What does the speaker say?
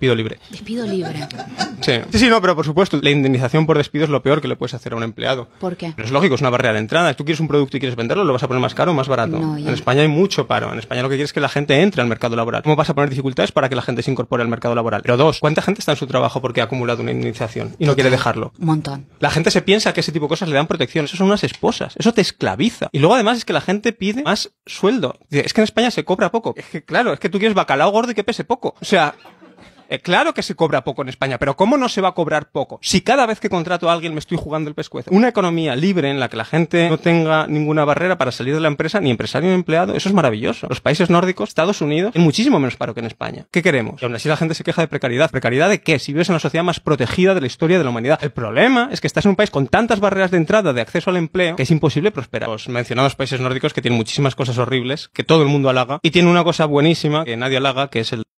Despido libre. Despido libre. Sí. sí, sí, no, pero por supuesto, la indemnización por despido es lo peor que le puedes hacer a un empleado. ¿Por qué? Pero es lógico, es una barrera de entrada. Tú quieres un producto y quieres venderlo, ¿lo vas a poner más caro o más barato? No, ya. en España hay mucho paro. En España lo que quieres es que la gente entre al mercado laboral. ¿Cómo vas a poner dificultades para que la gente se incorpore al mercado laboral? Pero dos, ¿cuánta gente está en su trabajo porque ha acumulado una indemnización y no quiere dejarlo? Un montón. La gente se piensa que ese tipo de cosas le dan protección. Eso son unas esposas. Eso te esclaviza. Y luego además es que la gente pide más sueldo. Es que en España se cobra poco. Es que claro, es que tú quieres bacalao gordo y que pese poco. O sea, eh, claro que se cobra poco en España, pero ¿cómo no se va a cobrar poco? Si cada vez que contrato a alguien me estoy jugando el pescuezo. Una economía libre en la que la gente no tenga ninguna barrera para salir de la empresa, ni empresario ni empleado, eso es maravilloso. Los países nórdicos, Estados Unidos, hay muchísimo menos paro que en España. ¿Qué queremos? Y aún así la gente se queja de precariedad. ¿Precariedad de qué? Si vives en la sociedad más protegida de la historia de la humanidad. El problema es que estás en un país con tantas barreras de entrada, de acceso al empleo, que es imposible prosperar. Los mencionados países nórdicos que tienen muchísimas cosas horribles, que todo el mundo halaga, y tienen una cosa buenísima que nadie halaga, que es el